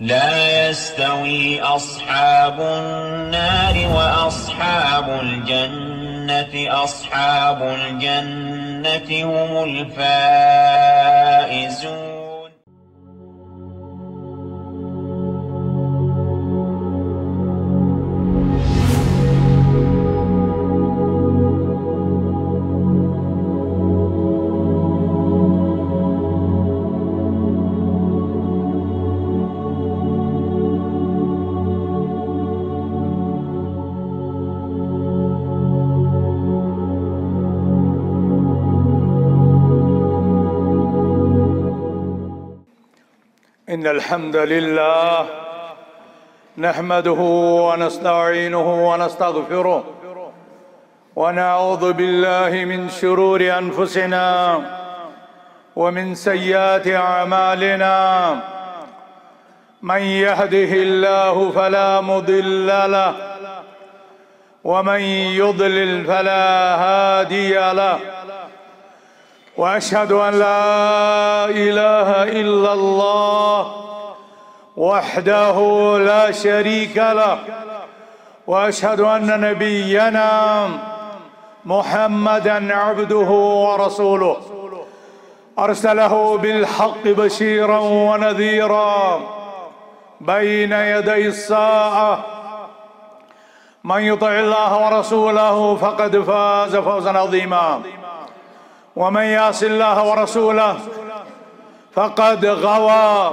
لا يستوي أصحاب النار وأصحاب الجنة. أصحاب الجنة هم الفائزون. الحمد لله. نحمده ونستعينه ونستغفره. ونعوذ بالله من شرور أنفسنا ومن سيئات أعمالنا. من يهده الله فلا مضل له. ومن يضلل فلا هادي له. وأشهد أن لا إله إلا الله. وحده لا شريك له. وأشهد أن نبينا محمدا عبده ورسوله. أرسله بالحق بشيرا ونذيرا بين يدي الساعة. من يطع الله ورسوله فقد فاز فوزا عظيما. ومن يعص الله ورسوله فقد غوى.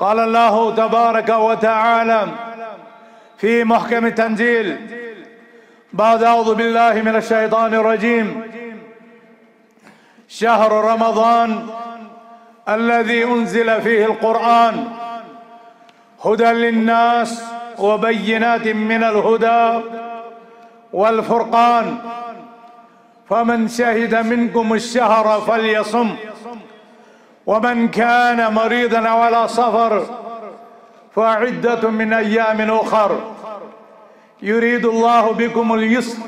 قال الله تبارك وتعالى في محكم التنزيل بعد أعوذ بالله من الشيطان الرجيم. شهر رمضان الذي أنزل فيه القرآن هدى للناس وبينات من الهدى والفرقان. فمن شهد منكم الشهر فليصم. ومن كان مريضا على سفر فعدة من أيام أخر. يريد الله بكم اليسر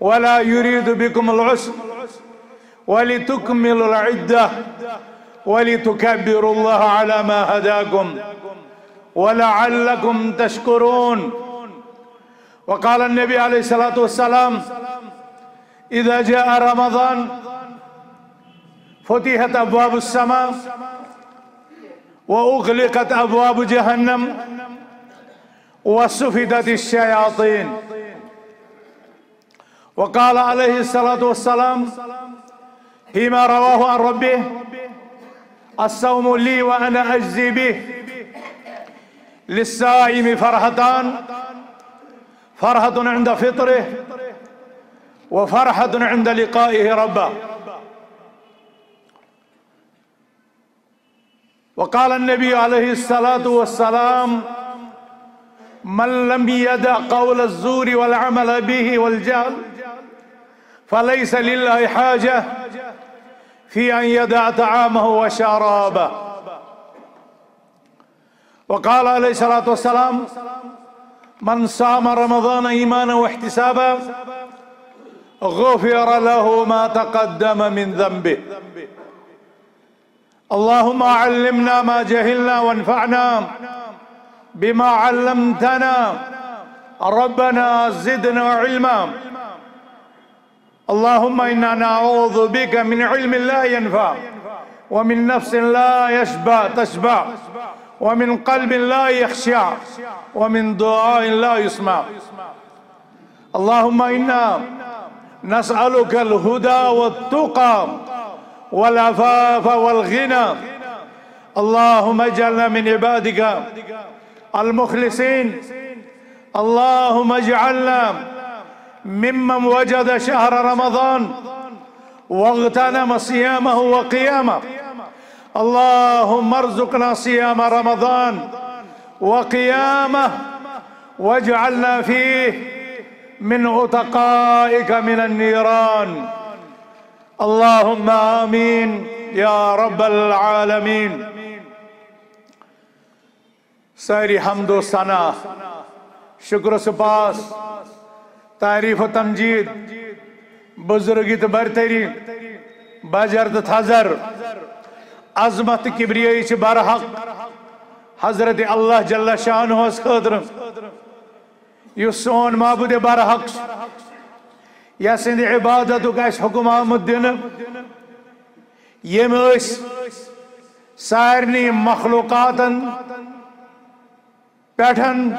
ولا يريد بكم العسر ولتكملوا العدة ولتكبروا الله على ما هداكم ولعلكم تشكرون. وقال النبي عليه الصلاة والسلام إذا جاء رمضان فتحت أبواب السماء وأغلقت أبواب جهنم وسفدت الشياطين. وقال عليه الصلاة والسلام فيما رواه عن ربه الصوم لي وأنا أجزي به للسائم فرحتان فرحة عند فطره وفرحة عند لقائه ربه. وقال النبي عليه الصلاة والسلام من لم يدع قول الزور والعمل به والجهل فليس لله حاجة في أن يدع طعامه وشرابه. وقال عليه الصلاة والسلام من صام رمضان إيمانا واحتسابا غفر له ما تقدم من ذنبه. اللهم علمنا ما جهلنا وانفعنا بما علمتنا. ربنا زدنا علما. اللهم إنا نعوذ بك من علم لا ينفع ومن نفس لا يشبع تشبع ومن قلب لا يخشع ومن دعاء لا يسمع. اللهم إنا نسألك الهدى والتقى. والعفاف والغنى. اللهم اجعلنا من عبادك المخلصين. اللهم اجعلنا ممن وجد شهر رمضان واغتنم صيامه وقيامه. اللهم ارزقنا صيام رمضان وقيامه واجعلنا فيه من عتقائك من النيران. اللهم آمين يا رب العالمين ساری حمد و ثنا، شکر و سپاس، تعریف و تمجید، بزرگی تو برتری بجر تو تھزر، عظمت کبریائی چھ برحق، حضرت اللہ جل شان ہوس خطر یہ سون معبود برحق یا سند عبادت گیس حکم آمد دن یم سارنی مخلوقاتن پیٹھن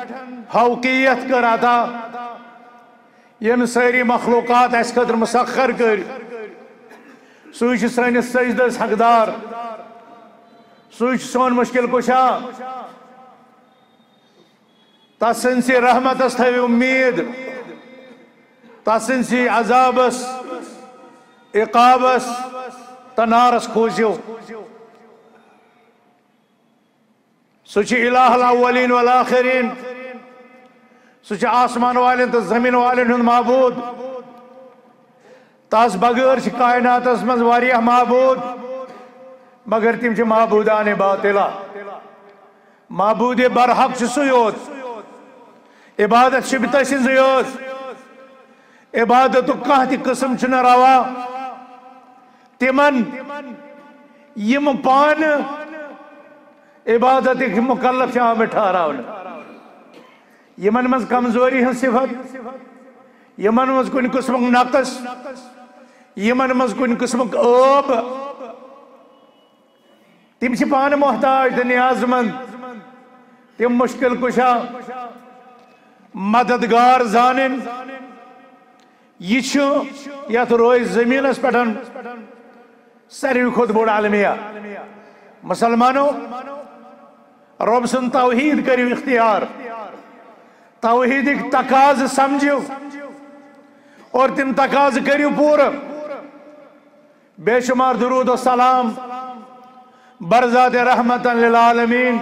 فوقیت کر عطا یم ساری مخلوقات اس خطر مسخر کر. سوچ سانس سجدس حقدار. سوچ سون مشکل کشا. تسن سی رحمتس تھو امید. تسن سی عذابس، عقابس، تنارس کھوزیو سوچ الہ الاولین والآخرین سوچ آسمان والین تو زمین والین ہند معبود. تاس بغیر چھ کائنات اس مز واریہ معبود، مگر تم چھ معبودان باطلا. معبود برحق چھ سیوت عبادت چھ بتسن زیوت. عبادت کہاں قسم چھ روا تمن یم پان عبادت مکلف چھ آمد ٹھہراؤن یمن مز کمزوری ہن صفت، یمن مز کن قسم نقص، یمن مز کن قسم عب تم پان محتاج تو نیاز مند تم مشکل کشا، مددگار زانن۔ یہ یت روز زمینس پہ ساروی کھت بوڑ عالمیہ۔ مسلمانوں رب سن توحید کرو اختیار۔ توحید تقاض سمجھو۔ اور تم تقاض کرو پور بے شمار درود و سلام۔ برزاد رحمت للعالمین۔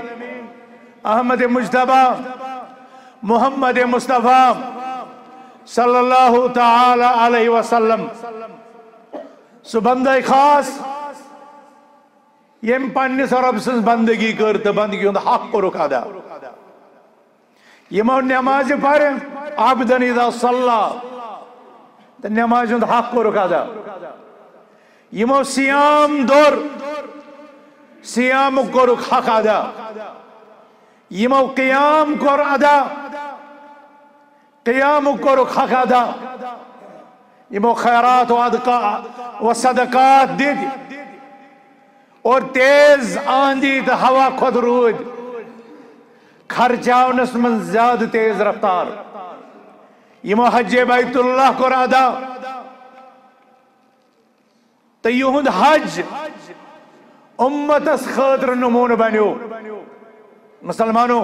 احمد مجتبہ محمد مصطفیٰ۔ صلی اللہ تعالی علیہ وسلم. سو بندہ خاص، یم پنس رب سن بندگی کر تو بندگی ہند حق کو رکا دا. یمو نماز پر عبدن اذا صلی تو نماز ہند حق کو رکا دا. یمو سیام دور، سیام کو رک حق ادا یمو قیام کور ادا قیام کو رک حق ادا یمو خیرات و صدقات دید. اور تیز آندی تو ہوا خود رود. خرچاونس من زیادہ تیز رفتار. یہ حج بیت اللہ کو ادا تو یہ حج امتس خاطر نمون بنیو. مسلمانوں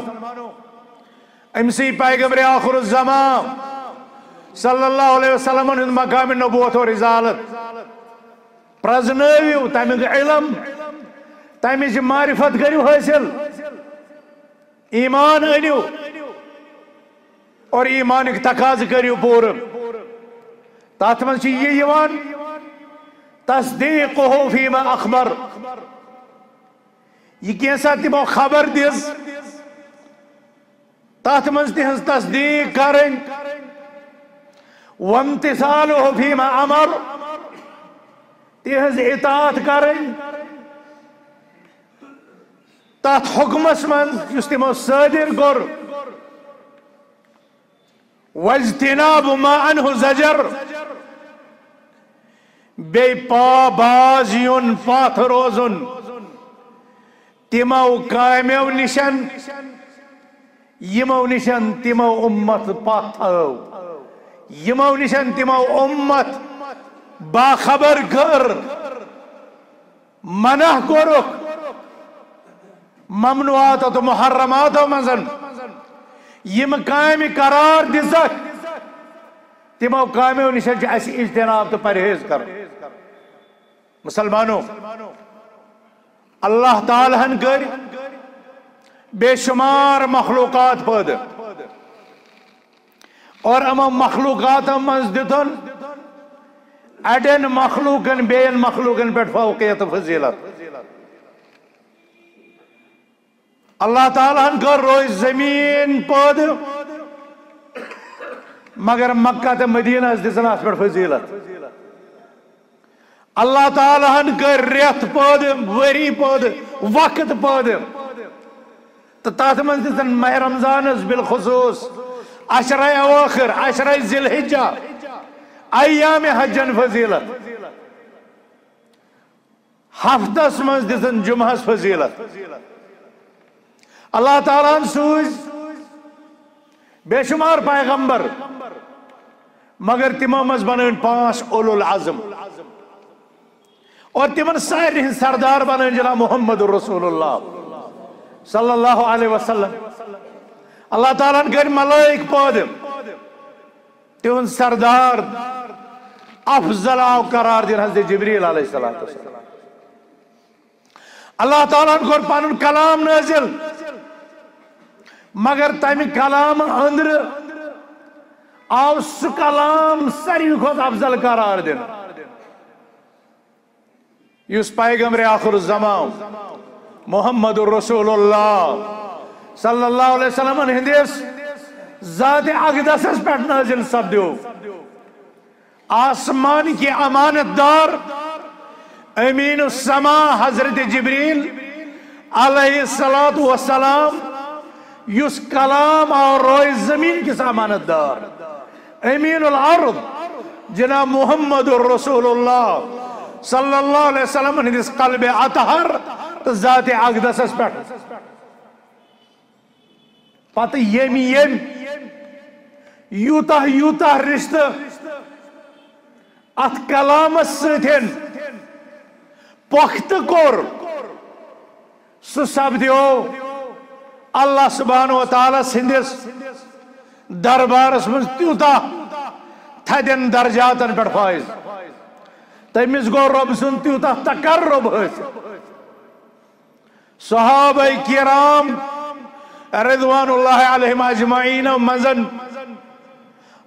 امسی پیغمبر آخر الزمان صلی اللہ علیہ وسلم مقام نبوت و رزالت پرزنویو تمیگ علم تمچ جی معرفت کرو حاصل. ایمان انو اور ایمانک تقاض کرو پور تات من یہ تصدیق ہو فیما اخبر. یہ کیسا تمو خبر دس تات من تہذ تصدیق کرن وامتثال ہو فیما امر۔ تہذ اطاعت کرن تات حکمس من اس تمو صادر گر۔ واجتناب ما عنه زجر۔ بے پا باز یون پاتھ روزن تمو کامیو نشن۔ یمو نشن تمو امت پاتھو یمو نشن تمو امت باخبر کر منح کرک ممنوعات تو محرمات مزن یم کام قرار دزک تمو کامیو نشن اس اجتناب تو پرہیز کر مسلمانوں اللہ تعالیٰ ہن کر بے شمار مخلوقات پد اور اما مخلوقات مز دتن۔ اڑین مخلوقن، بین مخلوقن پہ فوقیت فضیلت۔ اللہ تعالیٰ کر روز زمین پود مگر مکہ تو مدینہ دن ات پہ فضیلت۔ اللہ تعالیٰ کر ریت پود وری پود وقت پود تو تات من دن ماہ رمضان بالخصوص. عشرہ اواخر، عشرہ ذی الحجہ ایام حجن فضیلت. ہفتس من دن جمعہ فضیلت. اللہ تعالیٰ سوز بے شمار پیغمبر، مگر تمو مز بن پانچ اولو العظم. اور تمن سارے سردار بن جناب محمد رسول اللہ. صلی اللہ علیہ وسلم اللہ تعالیٰ کر ملائک پود تہن سردار افضل آو قرار دین حضرت جبریل علیہ السلام اللہ تعالیٰ کر پن کلام نازل مگر تمہ کلام اندر آو سہ کلام ساروی کھت افضل قرار دن اس پیغمبر آخر الزمان محمد الرسول اللہ صلی اللہ علیہ وسلم ہندس ذات اقدس پہ نازل سپدو آسمان کی امانت دار امین السما حضرت جبریل علیہ السلام یس کلام اور روئے زمین کی امانت دار۔ امین الارض، جناب محمد الرسول اللہ صلی اللہ علیہ وسلم ہندس قلب اطہر تو ذات اقدس پہ پتہ یم یم۔ یوتہ یوتہ رشتہ۔ ات کلامس ستن پخت کور۔ سہ سپدو اللہ سبحانہ و تعالیٰ سندس۔ دربارس من تیوتا۔ تھدین درجاتن پہ فائز۔ تمس گو رب سن تیوتا تقرب صحابہ کرام رضوان اللہ علیہم اجمعین مزن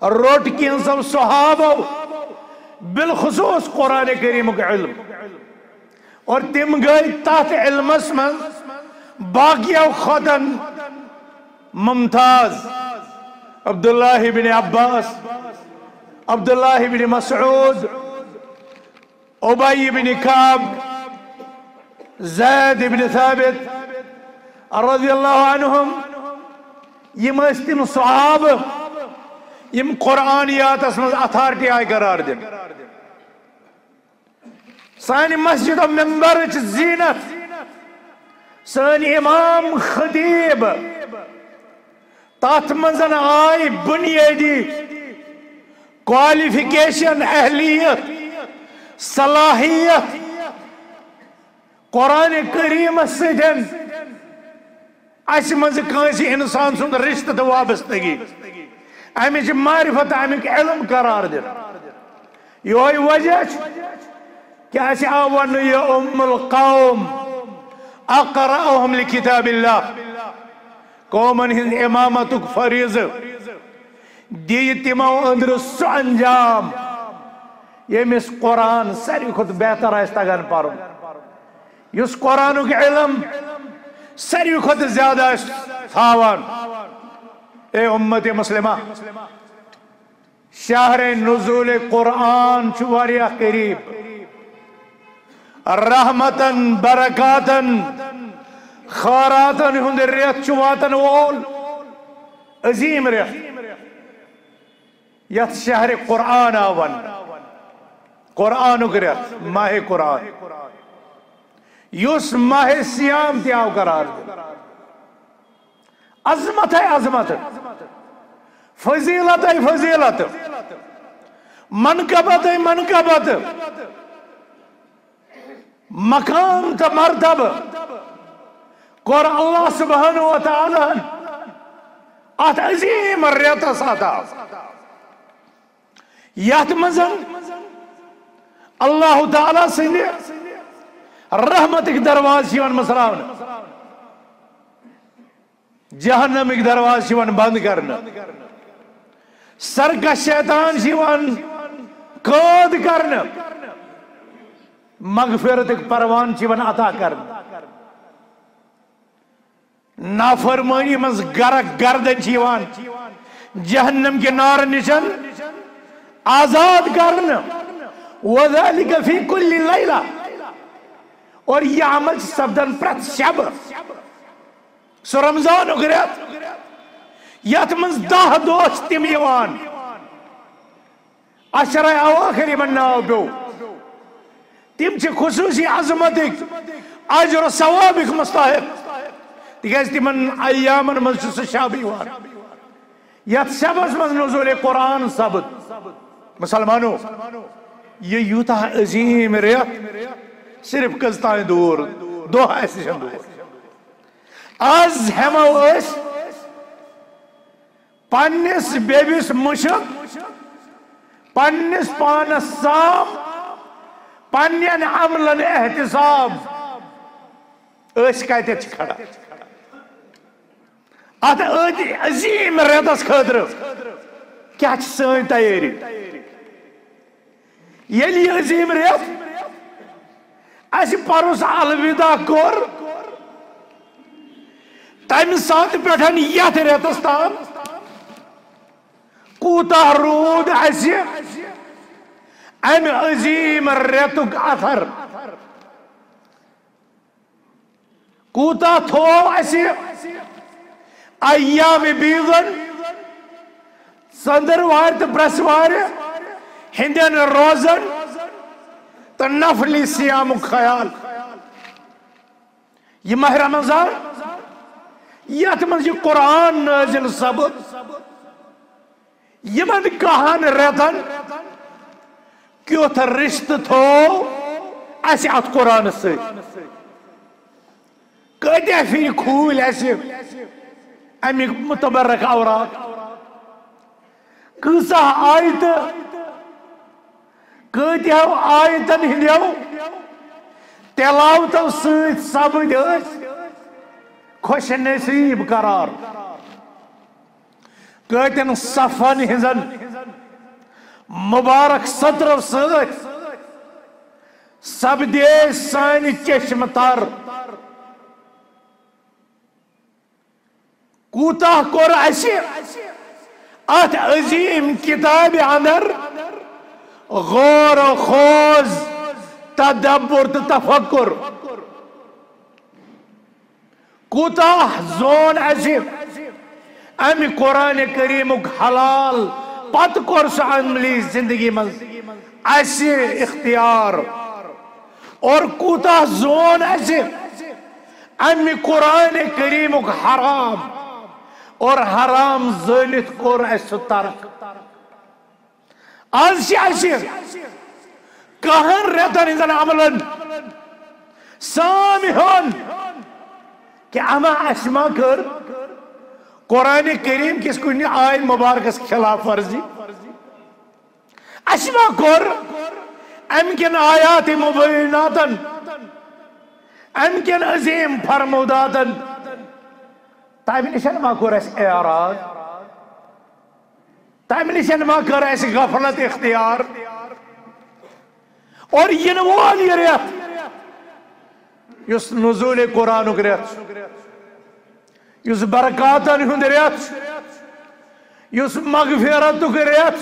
روٹ کین سب صحابہ بالخصوص قرآن کریم کا علم۔ اور تم گئی تحت علمس من باقیو خدن، ممتاز، عبداللہ بن عباس، عبداللہ بن مسعود، عبی بن کعب زید بن ثابت رضی اللہ عنہم، یم استم صحاب، یم قرآنیات اسمز اتھارٹی آئی قرار دن سانی مسجد و ممبر چھ زینت، سانی امام خطیب، تات منزن آئی بنیادی کوالیفیکیشن اہلیت، صلاحیت قرآن کریم سجن۔ اس مز کنسی انسان سن رشتہ تو وابستگی۔ امچ معرفت امیک علم قرار دن یہ وجہ کہ کیا آون یہ ام القوم اقرأهم لکتاب اللہ۔ قومن ہند امامتک فریض۔ دی تمو اندر سو انجام۔ یمس قرآن ساری خود بہتر آئے تگان پرن یس قرآن علم ساری خود زیادہ تھاوان۔ اے امت مسلمہ، شہر نزول قرآن چواریا قریب۔ رحمتن برکاتن خاراتن ہند ریت چواتن وول۔ عظیم ریت یت شہر قرآن آون قرآن ریت ماہ قرآن۔ یس ماہ سیام تی آو قرار دے۔ عظمت ہے عظمت۔ فضیلت ہے فضیلت۔ منقبت ہے منقبت۔ مقام تا مرتب کور اللہ سبحانہ و تعالی ات عظیم ریت ساتا۔ یت مزن اللہ تعالی سند رحمتک درواز یوان مسراون جہنمک درواز یوان بند کرنا۔ سرکش شیطان یوان قود کرنا۔ مغفرتک پروان یوان عطا کرنا۔ نافرمانی مز گرک گردن یوان جہنم کے نار نشن آزاد کرنا۔ وذالک فی کل لیلہ۔ اور یہ عمل سبدن پرت شب سو رمضان اگریت یت منز دہ دوش تم یوان اشرہ اواخر یمن ناو بیو تم چھ خصوصی عظمتک، اجر و ثوابک مستحق. تکیز تمن ایامن منز چھ شابی وان یت شبس منز نزول قرآن ثبت مسلمانو، یہ یوتا عظیم ریت صرف کزتائیں دور دو ایسی شن دور۔ آز ہمو اس پانیس بیبیس مشک پانیس پانس سام پانین عملن احتساب۔ اس کہتے چھکڑا آتا ایتی عظیم ریتس خدر کیا چھ سوئی تیاری یلی عظیم ریت اسی پروس الوداع کور تم سات پٹھن یت ریتس تام کوتا رود اسی ام عظیم ریتک اثر کوتا تھو اسی ایام بیغن سندر وار تو برس وار ہندین روزن طنف لي صيامك خيال یہ ماہ رمضان یت مز یہ قرآن نازل سبق یمن کہان ریتن کیوتھ رشتہ تو اس ات قرآن سے کتیا في کھول اس امیک متبرک أوراق. کۭژاہ آیتہٕ کتیا آیتن ہندیو تلاوتو سیت سبد اس خوش نصیب قرار کتن صفن ہزن مبارک سطر سیت سبدے سانی چشم تر کوتاہ کور اسی ات عظیم کتاب اندر غور خوز تدبر تو تفکر. کوتاہ زون اسی امی قرآن کریمک حلال پت کور سو عملی زندگی من. اسی اختیار. اور کوتاہ زون اسی امی قرآن کریمک حرام. اور حرام زنت کور اس ترک آز چی اسی کہن ریتن انزن عملن سامحون کہ اما اسما کر۔ قرآن کریم کس کنی آئین مبارکس خلاف ورزی اسما کر۔ امکن آیات مبیناتن امکن عظیم فرموداتن تمہ نشن ما کور اس اعراض۔ تمہ نشن ما کر اس غفلت اختیار اور ین وال یہ ریت یس نزول قرآن ریت یس برکاتن ہند ریت یس مغفرت ریت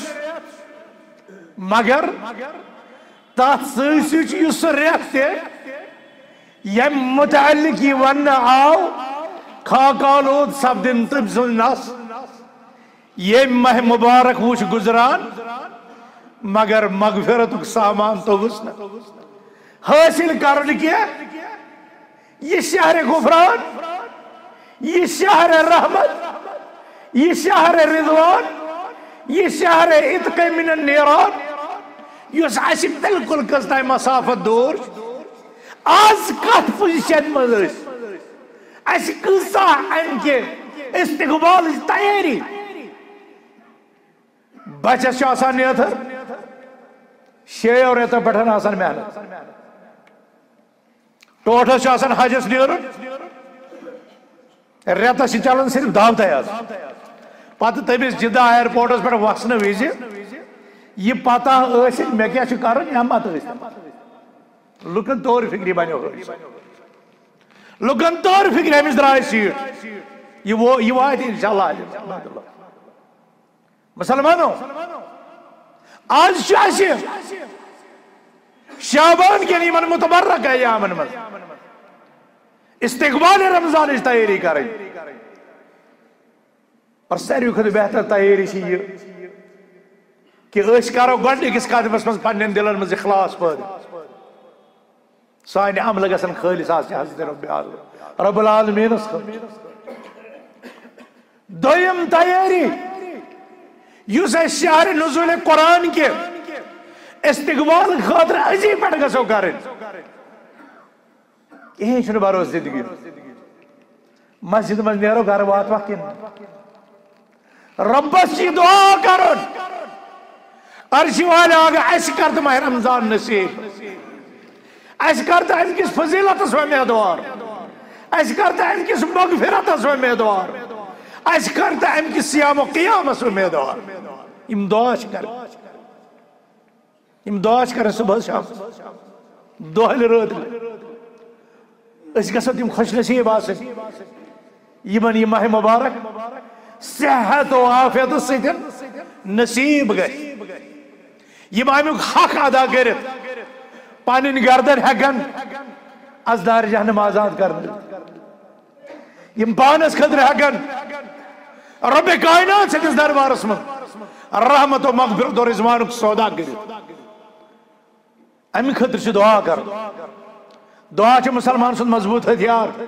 مگر تات سی یس ریت تے یم متعلق یہ ون آو خاکالود سبدن تب سن نس یہ مہ مبارک وچ گزران، مگر مغفرت سامان تو گسنا حاصل کرن کیا یہ شہر غفران، یہ شہر رحمت، یہ شہر رضوان، یہ شہر اتق من النیران۔ یس اسی بالکل کستا مسافت دور۔ آز کت پوزیشن مزرس اس کسا ان کے استقبال تیاری۔ بچس آسان نیتر شے اور ایتا پٹھن آسان محنت ٹوٹس آسان حجس نیرن ریتس چلان صرف دعوتیں پتہ تمس جدہ ایئرپورٹس پہ وسن وز یہ پتہ ٲسِتھ مےٚ کیٛاہ چھُ کَرُن مت ٲسۍ طور فکری بنیو لُکن طور فکری أمِس درٛاے سیٖٹ۔ یہ وہ یہ واتہِ انشاءاللہ۔ مسلمانو آج چھُ اَسہِ شابان کٮ۪ن یِمن متبرک ہے ایامن منٛز استقبال رمضان اس رمضانٕچ تیٲری کرٕنۍ اور ساروی کھۄتہٕ بہتر تیٲری چھِ یہِ۔ کہ أسۍ کرو گۄڈنِکِس قدمس منٛز پننٮ۪ن دِلن منٛز اخلاص پٲدٕ سانہِ عملہٕ گژھن خٲلِص آسنہِ جی، حضرت رب عالم رب العالمیٖنس خٲطرٕ دوٚیِم تیٲری یُس اَسہِ شہر نزول قرآن کہِ استقبال خٲطرٕ أزی پٮ۪ٹھ گژھو کَرٕنۍ کِہیٖنۍ چھُنہٕ بروس زندگی۔ مسجد منٛز نیرو گرٕ واتوا کِنہٕ رۄبس چھِ دعا کرُن۔ عرشی والا آگا اس کرد ماہ رمضان نصیب۔ اس کرد ام کس فضیلت اس امیدوار اس کرد ام کس مغفرت اس امیدوار اس کرد ام کس سیام و قیام اس امیدوار ام دعا کر ام دعا کر صبح شام دہل رات اس گسو تم خوش نصیب آسن یمن یہ ماہ مبارک صحت و عافیت سیدن نصیب گئی یم امیک حق ادا کرت پن گردن ہیکن ازدار جہنم آزاد کرن یم پانس خطر ہیکن رب کائنات سکس دربارس من رحمت و مغفرت و رضوانک سودا کرت امی خطر چھ دعا کر۔ دعا چھ مسلمان سن مضبوط ہتھیار۔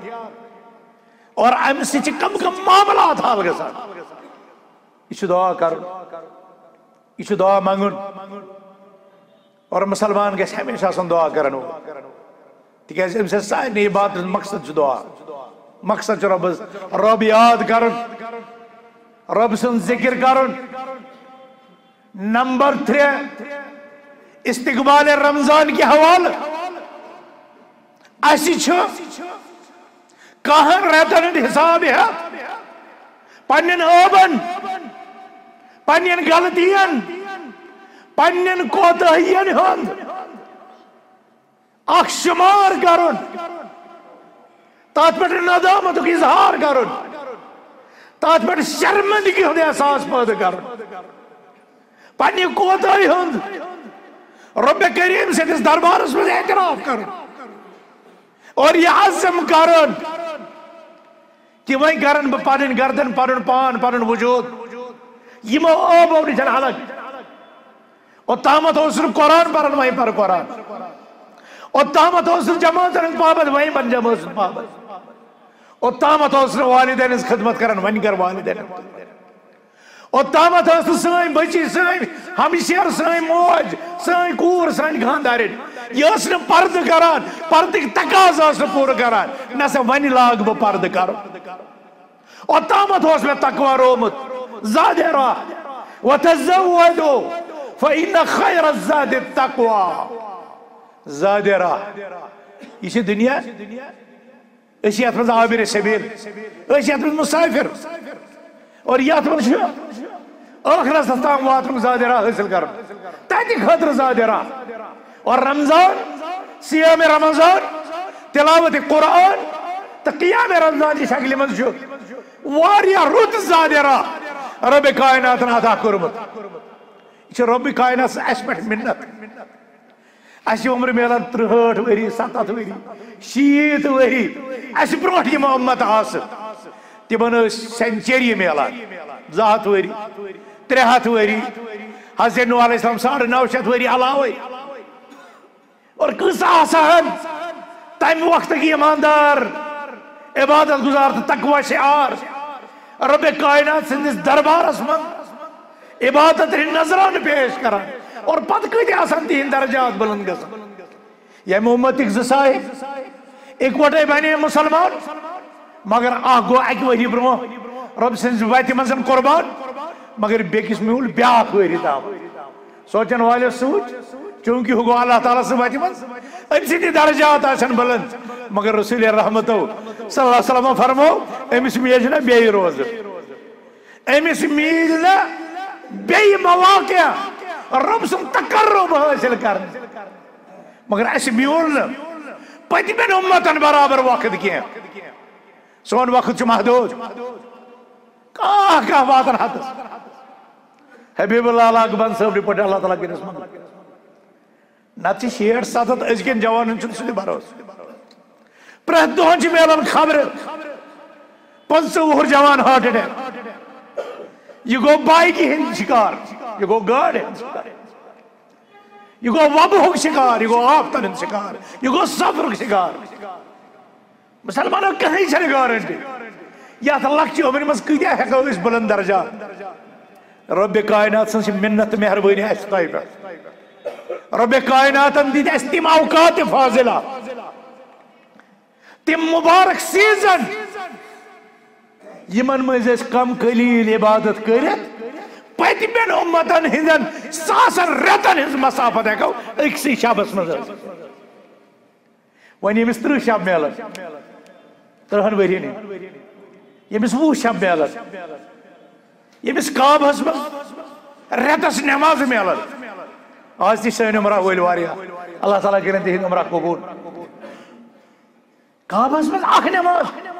اور ام سے چھ کم کم معاملات حال گسان یہ دعا کر۔ یہ دعا منگن اور مسلمان گھس ہمیشہ سن دعا کرن تکیاز ام سے سارے عبادت مقصد چھ دعا۔ مقصد چھ رب رب یاد کرن۔ رب سن ذکر کرن۔ نمبر تھری، استقبال رمضان کی حوال اسی چھ کہن ریتن حساب ہے؟ پنن اوبن پنن غلطین پنن کوتہین ہند اخ شمار کرن۔ تات پہ ندامت اظہار کرن۔ تات پہ شرمندگی ہند احساس پید کرن پنہ کوتہی ہند رب کریم سندس دربارس مز اعتراف کرن اور یہ عزم کرن کہ وہیں کرن بہ پنن گردن پنن پان پنن وجود۔ یمو آبو نشن حلق۔ اور تامت حسن قرآن پرن وہیں پر قرآن۔ اور تامت حسن جماعت رنگ پابد وہیں بن جماعت حسن پابد اور تامت والدین اس خدمت کرن ونی کر والدین اور تامت حسن سائن بچی سائن ہمشیر سائن موج سائن کور سائن خاندارین یہ اس نے پرد کران پرد کی تقاض اس نے پور کران نسا ونی لاغ با پرد کرو اور تامت حسن تقوی رومت زادہ راہ وتزودوا فإن خير الزاد التقوى زاد راہ یہ چھ دنیا اس یت من عابر سبیل اس یت من مسافر اور یت من چھ آخرت تام واتن زاد راہ حاصل کر تتہ خاطر زاد راہ اور رمضان سیام رمضان تلاوت قرآن تو قیام رمضان کی شکل من چھ واریا رت زاد راہ رب کائنات عطا کرمت یہ رب کائنات اس پہ منت اس عمر ملان ترہٹ وری ستت وری شیت وری اس بروٹ یہ امت آس تمن سینچری ملان زہت وری ترے ہتھ وری حضرت نو علیہ السلام ساڑھ نو شت وری علاوے اور کس آسان تم وقت کی ایماندار عبادت گزار تقوی شعار رب کائنات سندس دربارس من عبادت نظران پیش کران اور پت کتی آسان تین درجات بلند گسن یہ محمد ایک زسائی ایک وٹے بہنی مسلمان، مگر آہ گو ایک وحی برو رب سنز ویتی منزن قربان، مگر بیکس میول بیاک وحی دام سوچن والے سوچ، چونکہ ہو گو اللہ تعالیٰ سے واتہ من ام سی درجات آسن بلند، مگر رسول رحمتو صلی اللہ علیہ وسلم فرمو امس میج نا بی روز۔ امس میج نا بی مواقع۔ رب سن تقرب حاصل کرنے مگر اس میول نا پتمن امتن برابر وقت کیا سون وقت محدود۔ کہاں کہاں واتن حدس حبیب اللہ علیہ اکبر صاحب رپورٹ اللہ تعالیٰ کی رسمان نت شیٹ ستت ازکین جوان سہ بروس پریت دہن ملان خبر۔ پنچہ وہر جوان ہارٹ اٹیک۔ یہ گو بائکی ہند شکار۔ یہ گو گاڑ ہند شکار یہ گو وبہک شکار یہ گو آفتن ہند شکار یہ گو سفرک شکار مسلمانوں کہیں چھنے گارنٹی یا تھا لکچی عمر مز کتیا ہیکو اس بلند درجات رب کائنات سنسی منت مہربانی ہے اس طائبہ رب کائنات دید اس تیم اوقات فاضلہ تیم مبارک سیزن یمن مز اس کم قلیل عبادت کرت پتمن امتن ہندن، ساسن رتن ہز مسافت ہیکو اکسی شابس مز ونی یمس ترہ شب میلن ترہن ورین یمس وو شب میلن یمس کابس مز رتس نماز میلن آج تھی سین عمرہ ہوئی واریا۔ اللہ تعالیٰ کرن تہند عمرہ قبول۔ کعبس مز اخ نماز۔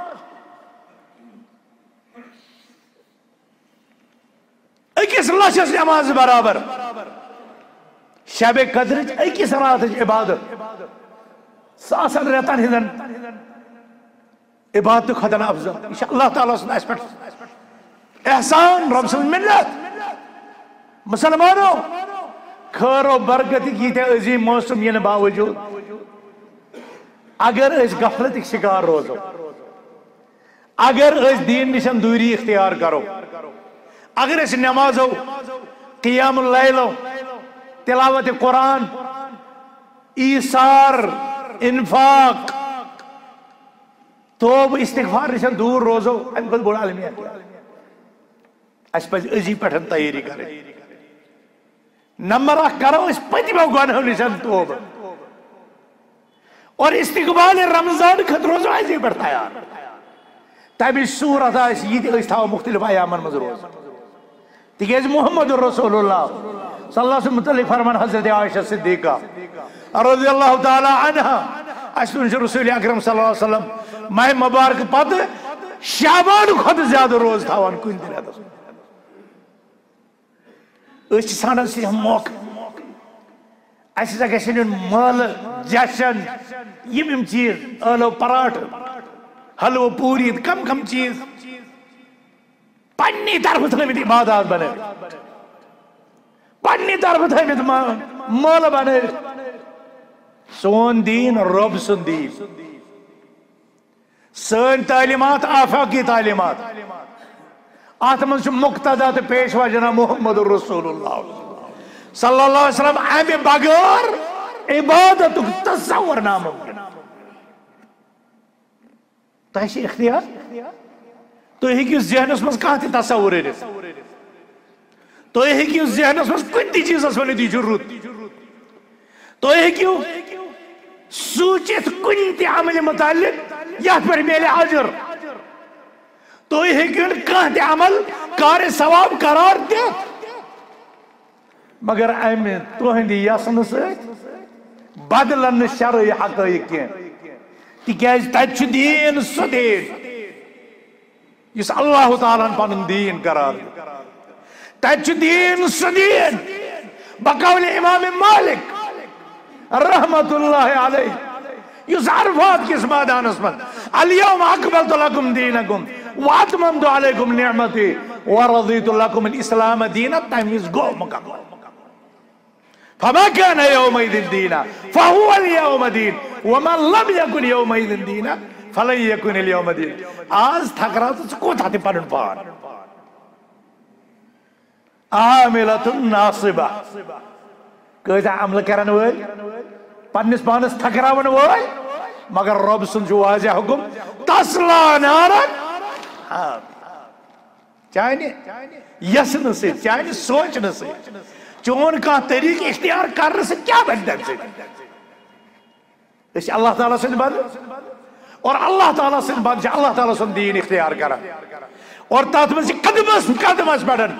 اکس لچھس نماز برابر. شب قدر اکس رات عبادت ساسن رتن ہندن عبادت خدن افضل یہ اللہ تعالیٰ سن اس پہ احسان رب سن ملت مسلمانوں خیر و برکت کی تے عظیم موسم یہ باوجود. اگر اس غفلت شکار روزو. اگر اس دین نشان دوری اختیار کرو. اگر اس نمازو قیام اللیلو تلاوت قرآن، ایثار، انفاق، توب، استغفار نشان دور روزو ام کل بڑا علمیہ کیا؟ اس پہ ازی پٹھن تیاری کرے۔ نمبر اخ کرو، اس پتی پتمو گنہو نشان توب۔ اور استقبال رمضان خط روزو ایسی پڑھتا یار تبھی صورت آئیس یہ تھی اس تھاو مختلف آیامن مز روز تیکیز جی، محمد رسول اللہ صلی اللہ علیہ وسلم فرمان حضرت عائشہ صدیقہ۔ رضی اللہ تعالی عنہ۔ اسن رسول اکرم صلی اللہ علیہ وسلم ماہ مبارک پت شعبان خود زیادہ روز تھاوان کن دل ادس اس سانن سے موقع۔ اس گژھن مال، جشن، یم یم چیز ٲلو پراٹھ حلوہ پوری، کم کم چیز۔ پنی طرف تھے بھی بني بني پنی طرف تھے بھی مال بنے سون دين رب سون دين سون تعلیمات آفاقی تعلیمات آتمن سے مقتدہ تے پیشوا جناب محمد رسول اللہ صلى الله عليه وسلم امی بغیر عبادت تصور ناممکن تہشی اختیار تھی ہیکو ذہنس مز کھانا تہ تصور رت تھی ہیکو ذہنس مز کن تہ چیزس ورنت یہ رت تھی ہیکو سوچت کن تہ عمل متعلق یت پہ میلے اجر تھی ہیکو کھانا تہ عمل کار ثواب قرار دتھ مگر امہ تہند یسن ست بدلن شرعی حقائق کی تکیاز تت دین سہ دین اس اللہ تعالیٰ پن دین قرار تت دین سہ دین بقول امام مالک رحمت اللہ علیہ اس عرفات کس مادانس من اليوم اقبلت لكم دينكم واتممت عليكم نعمتي ورضيت لكم الاسلام دينا تمیز گو مکمل فما كان يومئذ دينا فهو اليوم دين ومن لم يكن يومئذ دينا فلن يكن اليوم دين آز تھک رہا تھکرات کوتھا تھی پڑھن پان عاملت ناصبہ کہتا عمل کرن وول پنس پانس تھکراون وول مگر رب سن جو واضح حکم تسلا نارن چاہنے یسن سے چاہنے سوچن سے چون کا طریق اختیار کرنے سے کیا بن تم سے اللہ تعالیٰ سن بند اور اللہ تعالیٰ سن بند جی، اللہ تعالیٰ سن دین اختیار کرا اور تات من قدمس قدمس پڑھن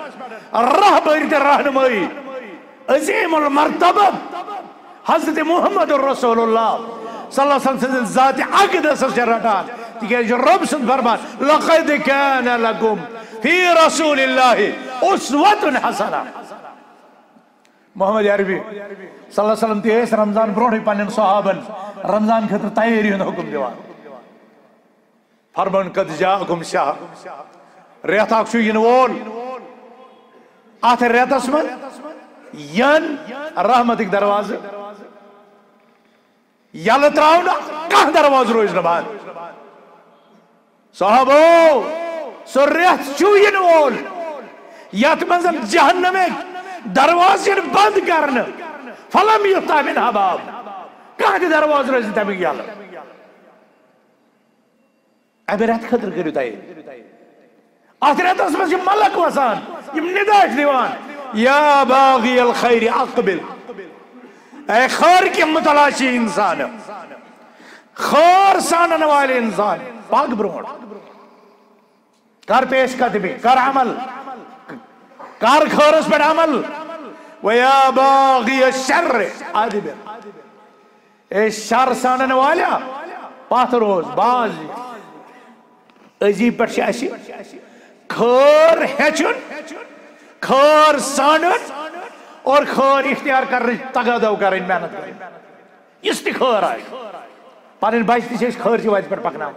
راہ بری رہنمائی۔ عظیم المرتبہ۔ حضرت محمد رسول اللہ صلی اللہ علیہ وسلم ذات اقدس سے رٹان تکیز رب سن فرمان۔ لقد كان لكم في رسول الله اسوة حسنة محمد عربی۔ صلی اللہ علیہ وسلم تیس رمضان بروڑی پانین صحابن۔ رمضان خطر تیاری ہن حکم دیوان۔ فرمان قد جاءكم شاہ ریت اک ین وول ات ریتس من ین رحمتک دروازہ یل تراؤن کھانا دروازہ روز نبان صحابو سو ریت ین وول یت من جہنمک دروازہ بند کرن فلم یتا من حباب کھانا دروازہ روز تمیک یل ابھی ریت خطر کرو تیاری اتھ اس مز ملک وسان یم نداش دیوان۔ یا باغی الخیر اقبل۔ اے خیر کے متلاشی انسان۔ خیر سانن والے انسان۔ پاک برون کر پیش قدمی کر عمل۔ کر خیرس پر عمل۔ ویا باغی الشر۔ ادبر اے شر سانن والا پاتھ روز باز عجیب پر شاشی خیر ہیچن خیر سانن اور خیر اختیار کرنے تگادو کریں محنت کریں اس تی خیر آئی. پانین بائش تی چیز خیر چی وائد پر پکنا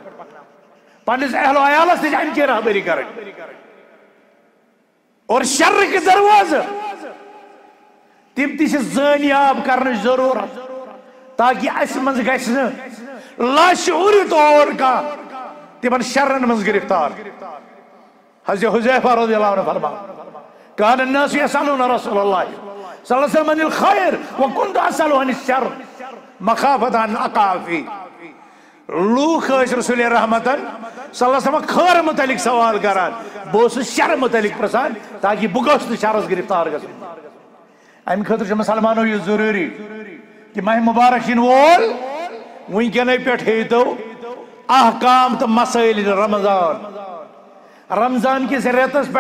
پانین اہل و عیالس تی جائن کی رہبری کریں اور شر کے دروازہ تم تی چیز زنیاب کرنے ضرورت، تاکہ اس منز گیسن لاشعوری طور کا تمن شرن منز گرفتار۔ حضرت حذیفہ رضی اللہ عنہ فرما كان الناس يسألون رسول الله صلى الله عليه وسلم عن الخير وكنت أسأله عن الشر. مخافة أن أقع فيه لوک رسول رحمتن صلی اللہ علیہ وسلم خیر متعلق سوال کران بہٕ شر متعلق پرژھان تاکہ بہٕ گوٚژھ نہٕ شرس گرفتار گژھُن امہِ خٲطرٕ چھُ مسلمانو یہِ ضروٗری کہِ ماہ مبارک یِن وول وٕنکٮ۪نٕے پٮ۪ٹھ ہیٚیتو احکام تہٕ مسٲیل رمضان۔ رمضان کس ریتس پہ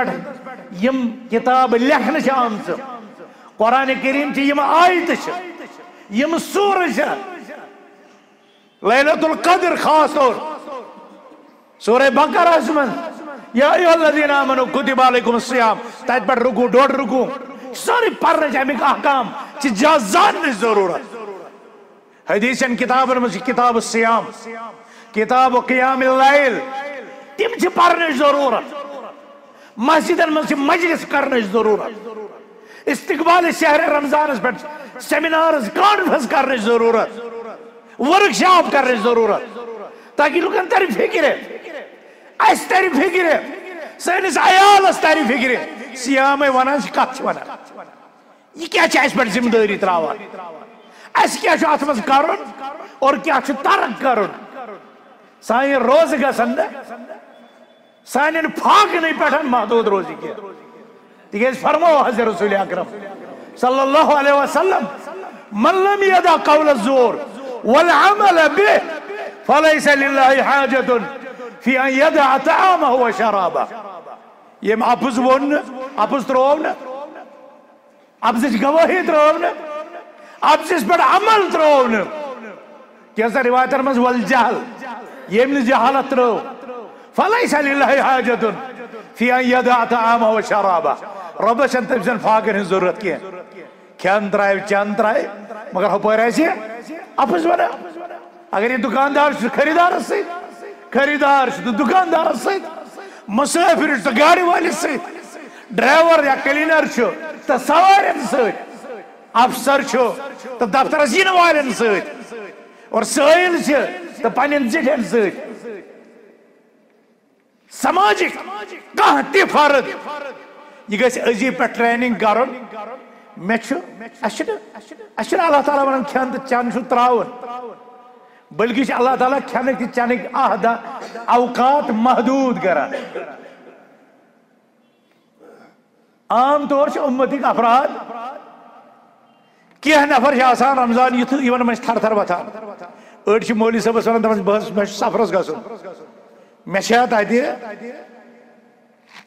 یم کتاب لکھن آم قرآن کریم چی یم آیت یم سور لیلت القدر خاص طور۔ سورہ بقرہ من۔ یا ایوہ الذین آمنوا کتب علیکم السیام تاید پر رکو ڈوڑ رکو۔ ساری پرنے چاہے احکام چی جازان نہیں ضرورت حدیث کتاب کتاب السیام کتاب قیام اللیل۔ تم چھ پرنچ ضرورت۔ مسجدن من مجلس کرنچ ضرورت۔ استقبال شہر رمضان پہ سیمینارز کانفرنس کرنچ ضرورت۔ ورک شاپ کرنچ ضرورت۔ تاکہ لوکن تر فکر ہے۔ اس تر فکر سنس عیالس تر فکر ہے۔ سیام ونان کت ونان یہ کیا چھ اس پہ ذمہ داری تراوان؟ اس کیا ات مز کرن اور کیا چھ ترک کرن سان روز گسن سانین پھاک نہیں پیٹھن محدود روزی کیا تیز فرمو حضر رسول اکرم صلی اللہ علیہ وسلم من لم یدا قول الزور والعمل به فلیس للہ حاجت فی ان یدع طعامه و شرابه یم اپز ون اپز ترون اپزش گواہی ترون اپزش پر عمل ترون کیسا روایت رمز والجہل یم جہالت ترون فليس لله حاجة في أن يدع طعامه وشرابه رب شان تبزن فاقر ہن ضرورت کی کھان درائے چان درائے مگر ہپر ایسی اپس بنا اگر یہ دکاندار چھو خریدار سے خریدار چھو دکاندار سے مسافر چھو گاڑی والی سے ڈرائیور یا کلینر چھو تا سوارن سے افسر چھو تا دفتر زین والن سے اور سائل چھو تا پانین زٹھن سے سماجک کہاں تی فرد یہ گئی عجیب پر ٹریننگ کرن میں چھو، اشن اللہ تعالیٰ ونن کھین تو چان چھو تراؤن بلکہ چھ اللہ تعالیٰ کھین کی چانک آہدہ اوقات محدود کرن عام طور سے امتی افراد. کی نفر چھ آسان رمضان یتھ یمن من تھر تھر وتھان أڑ مولوی صٲبس ونان دپان بہٕ مےٚ چھُ سفرس گژھُن مےٚ چھا تتہِ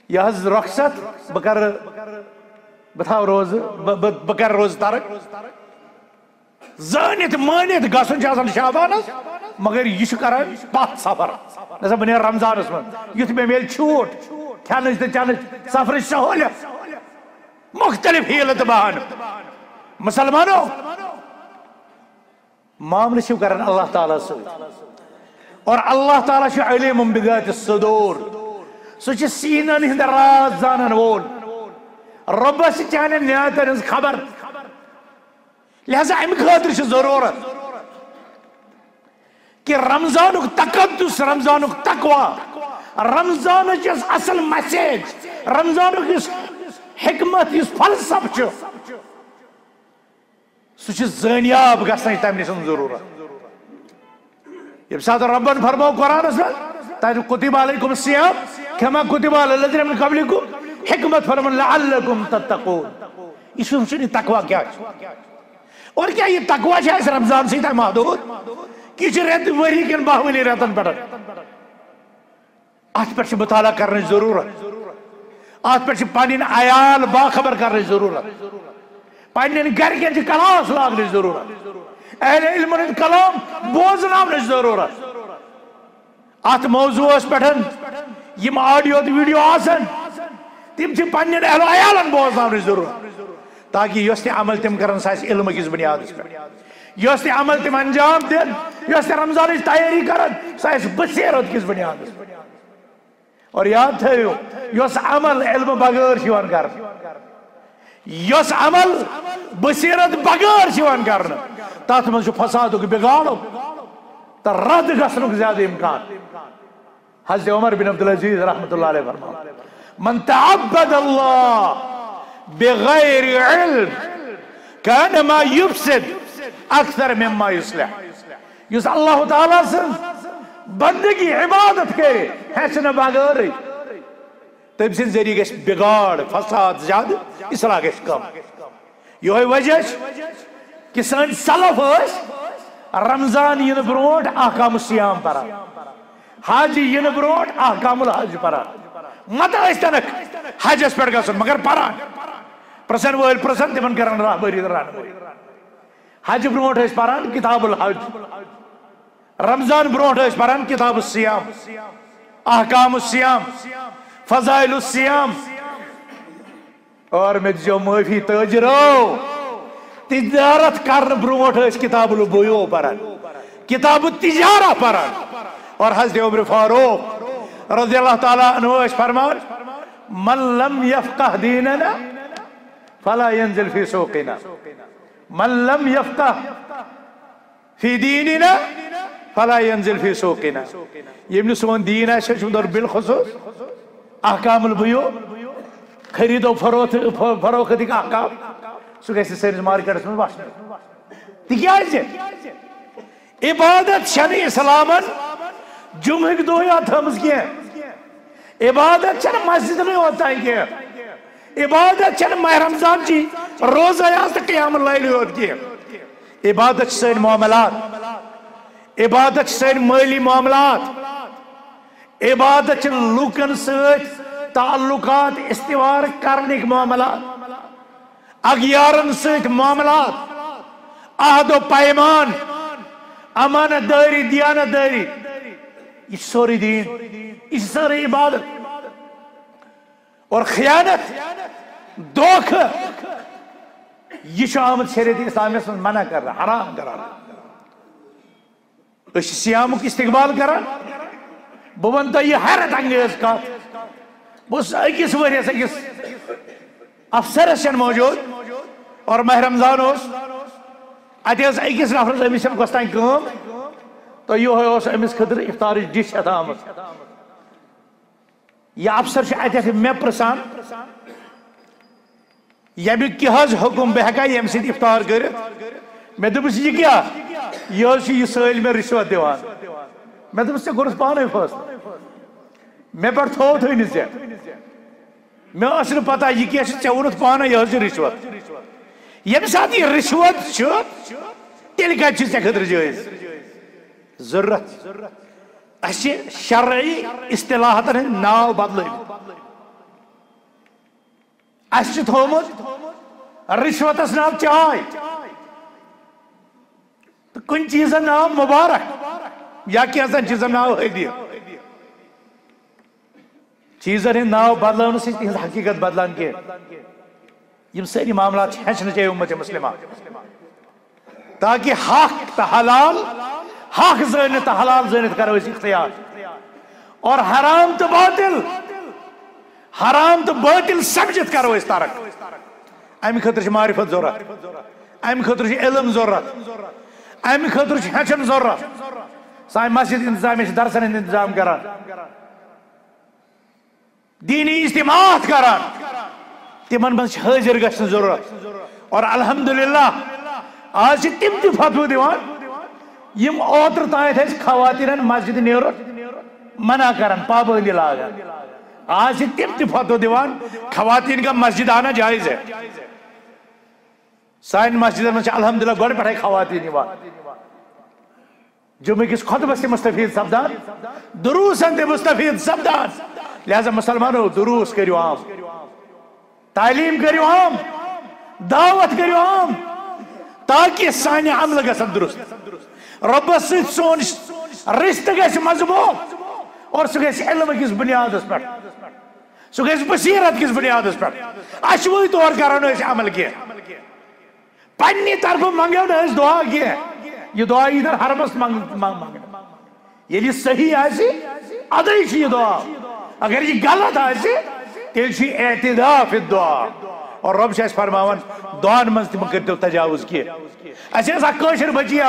یہ حظ رخصت بہٕ کرٕ بہٕ تھاو روزٕ بہٕ کرٕ روزٕ ترک زٲنِتھ مٲنِتھ گژھُن چھُ آسان شابانس مگر یہ چھُ کران پتھ سفر دپان بہٕ نیرٕ رمضانس منٛز یُتھ مےٚ میلہِ چھوٗٹ کھٮ۪نٕچ تہٕ چٮ۪نٕچ سفرٕچ سہوٗلیت مختلف ہیلت بہان مسلمانوں معاملہ چھو کرن، اللہ تعالیٰ سے۔ اور اللہ تعالیٰ چھو علم بذات الصدور سو سینن ہند راز زانن وول۔ رب سے نیاتن ہنز خبر۔ لہذا ام خاطر ضرورت۔ کہ رمضانک تقدس رمضانک تقوی۔ رمضانک اصل میسیج۔ رمضانک حکمت، اس فلسف سہ زنیاب گھن تم نش ضرورت۔ یم سات ربن فرمو قرآنس من تاج کتب علیکم سیام کما کتب علی الذین من قبلکم حکمت فرمان لعلکم تتقون۔ یہ سوچنی تقوی کیا اور کیا یہ تقوی ہے اس رمضان سے محدود کہ یہ رت وری کن باہولی رتن پڑھن ات پر مطالعہ کرنے ضرورت۔ ات پہ پن عیال باخبر کرنے ضرورت۔ پن گرکن کلاس لاگن ضرورت اہل علم کلام بوزن ضرورت ات موضوع پہ یم آڈیو تو ویڈیو آسن، تم اہل عیالن بوزن ضرورت تاکہ اس عمل تم کرن سا علم کس بنیاد پہ اس عمل تم انجام دن اس رمضان تیاری کرن سا بصیرت کس بنیاد اور یاد تھو یس عمل علم بغیر کر۔ یس عمل، بصیرت بغیر شیوان کرنا۔ تات من فساد بگاڑو تو رد گھنک زیادہ امکان۔ حضرت عمر بن عبدالعزیز رحمت اللہ علیہ فرما من تعبد اللہ بغیر علم كانما يفسد اکثر مما يصلح یس اللہ تعالیٰ سن بندگی عبادت کرے ہیچ بغیر۔ تم سن ذریعہ گھس بگاڑ، فساد زیادہ اصلاح گھس کم۔ یہ وجہ کہ سن سلف رمضان ین بروٹ احکام سیام پران حج ین بروٹ احکام الحج پران مت تنک حجس پہ گھن مگر پران۔ پرسن ول پرسن تمن کران راہبری رہنمائی حج بروٹ پران، کتاب الحج۔ رمضان بروٹ پران، کتاب السیام احکام السیام فضائل السیام اور میں جو معافی تجرو تجارت کرن بروٹ کتاب البیو پران کتاب التجارہ پران اور حضرت عمر فاروق رضی اللہ تعالیٰ عنہ فرمان من لم يفقه دیننا فلا ينزل في سوقنا۔ من لم يفقه في دیننا فلا ينزل في سوقنا۔ يمن سون دين آسه چون در بالخصوص۔ احکام البیو خرید و فروخت کا احکام. سو گیسی سیرز مارکیٹس میں باشنے تکیازِ جی. عبادت چھنہ اسلامن جمعہ دو یا تھمز کیا عبادت چھنہ مسجد نہیں ہوتا ہے کیا عبادت چھنہ ماہ رمضان جی. چی روزہ یاست قیام اللہ لیے ہوتا کیا عبادت چھنہ معاملات. عبادت سن مالی معاملات. عبادت لوکن ست تعلقات استوار کرنے معاملات اگیارن ست معاملات، عہد و پیمان امانت داری دیانت داری یہ سوری دین، یہ سوری عبادت، اور خیانت دوکھ یہ شامت شریعت اسلامی سے منع کر رہا، حرام کر رہا۔ اس سیامک استقبال کران بہ ون تو یہ حیرت انگیز کت بس اکس ورس اکس افسرس چھ موجود اور ماہ رمضان اس اتہ اکس نفرس امس گوس تین کم تو یہ اس امس خطر افطار ڈش اتھ آمت یہ افسر اتھ مے پرسان یمیک کیا حکم بہ ہکا یم سید افطار کرت مے دپس یہ کیا یہ یہ سل میں رشوت دیوان میں دپس ژےٚ کوٚرُتھ پانے فٲصلہٕ مےٚ پٮ۪ٹھ تھوو تھٲے نہٕ ژےٚ مےٚ ٲس نہٕ پتہ یہِ کیٛاہ چھُ ژےٚ ووٚنُتھ پانے رشوت یم سات یہ رشوت تیل کت خطر جائز ضرورت اس شرعی اصطلاحات ناو بدل اس تھومت رشوتس ناو چائے تو کن چیزن ناو مبارک یا کیا کیسن چیزن ناو حدیث چیزن ہند ناو بدلان سے تہذ حقیقت بدلان کے۔ یم ساری معاملات ہچن چاہیے امت مسلمہ۔ تاکہ حق تا حلال، حق زینت تا حلال زینت کرو اس اختیار۔ اور حرام تو باطل، حرام تو باطل سمجھت کرو اس تارک ام خطر معرفت ضرورت ام خطر علم ضرورت ام خطر ہچن ضرورت۔ سان مسجد انتظام درسن انتظام کران دینی اجتماعات کران تمن من حاضر گھن ضرورت۔ اور الحمدللہ آج تم تہ فتو دیوان یم اوتر تانت خواتین مسجد نیرت منع کران پابندی لاگان آج تم تہ فتو دیوان خواتین کا مسجد آنا جائز ہے۔ سان مسجد میں الحمدللہ گوڑ پٹھائی خواتین جمعہ کس خطبہ سے مستفید سبدان دروس انت مستفید سبدان لہذا مسلمانوں، دروس کریو عام۔ تعلیم کریو عام۔ دعوت کریو عام۔ تاکہ سانی عمل گسن درست۔ رب ست سون رشتہ گھس مضبوط۔ اور سہ گھس علم کس بنیاد پر سہ گھس بصیرت کس بنیاد پر اشوی طور کرو اس عمل کی پنی طرف منگو نا اس دعا کی یہ دعا ادھر حرمس منگ منگ یلی صحیح آسی ادائی چھ دعا۔ اگر یہ غلط آسی تیل چھ اعتداف دعا اور رب شاہ اس فرماون دعان من تم کرتو تجاوز کی اچھا ایسا کوشر بچی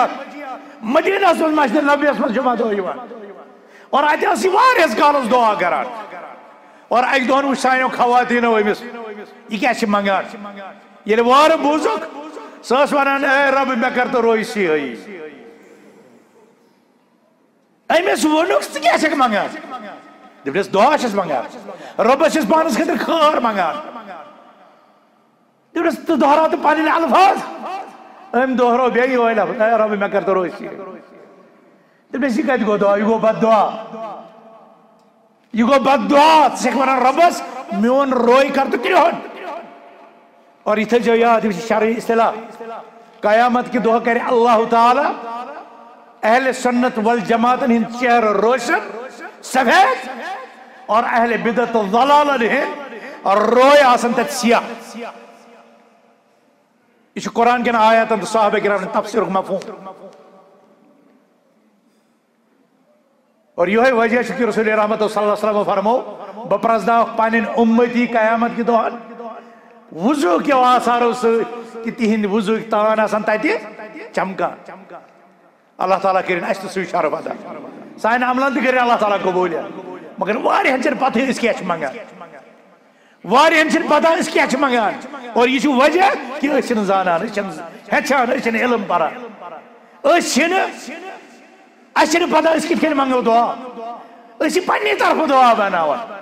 مدینہ سن مسجد نبی اسمت جمع دو یوان اور اتہ اسی واریس کالس دعا کران۔ اور اک دون وچ سانیو خواتین امس یہ کیا چھ منگان ییٚلہِ وارٕ بوٗزُکھ سۄ ٲس اے رۄب مےٚ کر تہٕ روی سِہٲیی أمِس ووٚنُکھ ژٕ کیٛاہ چھَکھ منٛگان دوٚپنَس دُعا چھَس منٛگان رۄبَس چھَس پانَس خٲطرٕ خٲر منٛگان دوٚپنَس ژٕ دۄہراو تہٕ پنٕنۍ الفاظ أمۍ دۄہرو بیٚیہِ یِہوے لفظ اے رۄب مےٚ کر تہٕ روی سِہٲیی دوٚپنَس یہِ کَتہِ گوٚو دُعا یہِ گوٚو بد دُعا یہ گو بد دعا ژٕ ونان رۄبس میون روے کر تہٕ کرٛہُن اور یہ جو یاد یہ شرعی اصطلاح قیامت کی دعا کرے اللہ تعالی اہل سنت والجماعت ہند چہر روشن سفید اور اہل بدت ضلال ہند اور روئے آسن تت سیاہ۔ یہ قرآن کے آیات تو صحابہ کرام نے تفسیر مفہوم۔ اور یہ وجہ کہ رسول رحمت صلی اللہ علیہ وسلم فرمو بپرزدہ پانین امتی قیامت کی دعان وضو کے آثاروں سے کہ تہند وضو کی تان آسان تاتی چمکا۔ اللہ تعالیٰ کریں اس تو سوی شرف ادا سائن عملان تہ کریں اللہ تعالیٰ قبول مگر واری ہنچر پتہ اس کی اچھ منگا واری ہنچر پتہ اس کی اچھ منگا اور یہ وجہ کہ اس چھن زانان اس چھن ہچان اس چھن علم پرا اس چھن اس چھن پتہ اس کی کھن منگو دعا اس پنی طرف دعا بناوان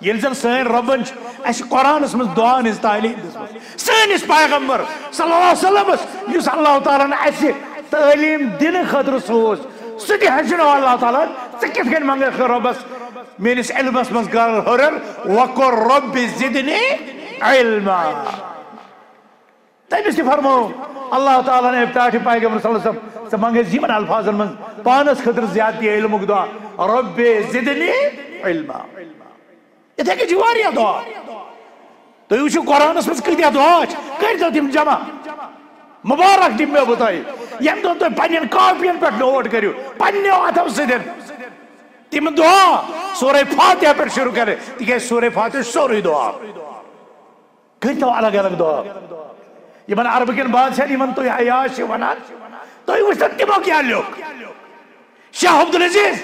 یل زن سن ربن اس قرآن اس من دعا نز تعلیم سن اس پیغمبر صلی اللہ علیہ وسلم یس اللہ تعالیٰ نے اس تعلیم دن خطر سوز سيدي هاشنا الله طال سكت كان ما نخره بس من اسأل بس بس قال الهرر وقل ربي زدني علما. طيب سي فرمو. الله تعالى نعم نے ابتدا پیغمبر صلی اللہ علیہ وسلم. سمانگے زیمن الفاظ من پانس خطر زیادتی علم دعا رب زدنی علما. یہ دیکھ کہ دعا. تو یہ قرآن اس میں دیا دعا؟ کر دو تم جمع مبارک دم میں بتائی یم دو تو پنین کاپین پر نوٹ کریو۔ پنیو اتھو سدن تم دعا سورہ فاتحہ پر شروع کرے۔ تکہ سورہ فاتحہ سورہ دعا۔ کر دو الگ الگ دعا۔ یہ من عرب کن بادشاہ یہ من تو عیاش ونان تو یہ وچھتا تمو کیا لوگ۔ شاہ عبدالعزیز۔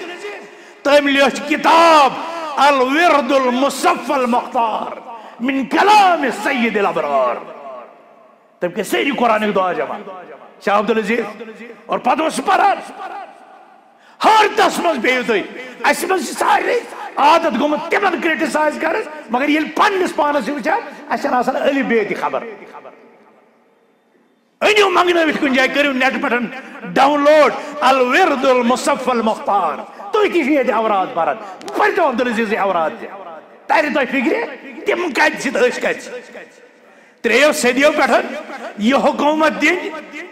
تم لیوش کتاب الورد المصف المختار من کلام سید الابرار۔ تب کہ سیری قرآن دعا جمع شاہ عبدالعزیز اور پتہ پدو سپرار ہر دس مز بیو دوئی اس مز ساری عادت گمت تمن کرٹیسائز کرس مگر یہ پنس پانس وچھا اچھا آسان علی بیتی خبر انیو منگنا منگنویت کن جائے کریو نیٹ پٹن ڈاؤن لوڈ الورد المصف المختار تو ہی کسی یہ اوراد بارد پرتو عبدالعزیز اوراد دے تاری تو فکری تم کت سی دس کت تریو صدیو پٹن یہ حکومت دین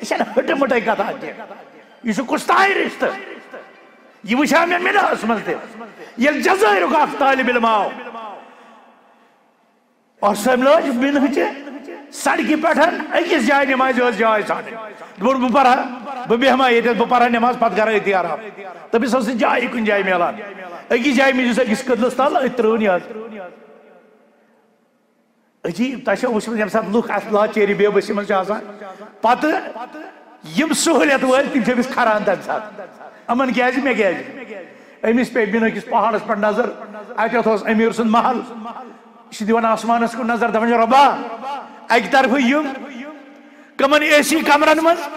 یہ ہٹ مٹائی کتا دے یہ چھو کستائی رشتہ یہ وچھا میں میرا اسمل دے یہ جزائر کا طالب علم آو اور سملوج بن ہچے سڑکی پٹھن اکس جائے نماز اس جائے سانے دور بہ پڑھا بہ بیہما یہ بہ پڑھا نماز پت کرا اتی آرام تبھی سو سے جائے کن جائے میلان اکس جائے میں جس اکس قدلس تال اترون یاد عجیب تاشا وچھمن یم سات لوک اصلا چیری بے بسی من آسان پت یم سہولیت ول تم چھس کھران تم سات امن کیازِ مےٚ کیازِ أمِس پے بِنہٕ أکِس پہاڑس پٮ۪ٹھ نظر. اتٮ۪تھ اوس أمیٖر سُنٛد محل. یہ چھِ دِوان آسمانس کُن نظر دپان چھِ رۄبا اکہِ طرفہٕ یِم کمن اے سی کمرن منٛز